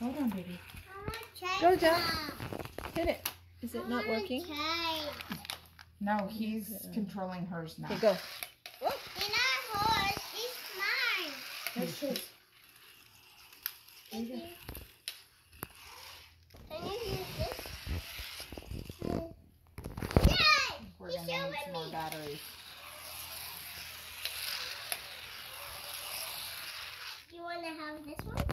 Hold on, baby. Go, Jax. Hit it. Is it not working? No, he's controlling hers now. Okay, go. You're not horse. it's mine. That's his. Thank you. Can you use this? Yay! We're gonna need some more batteries. You want to have this one?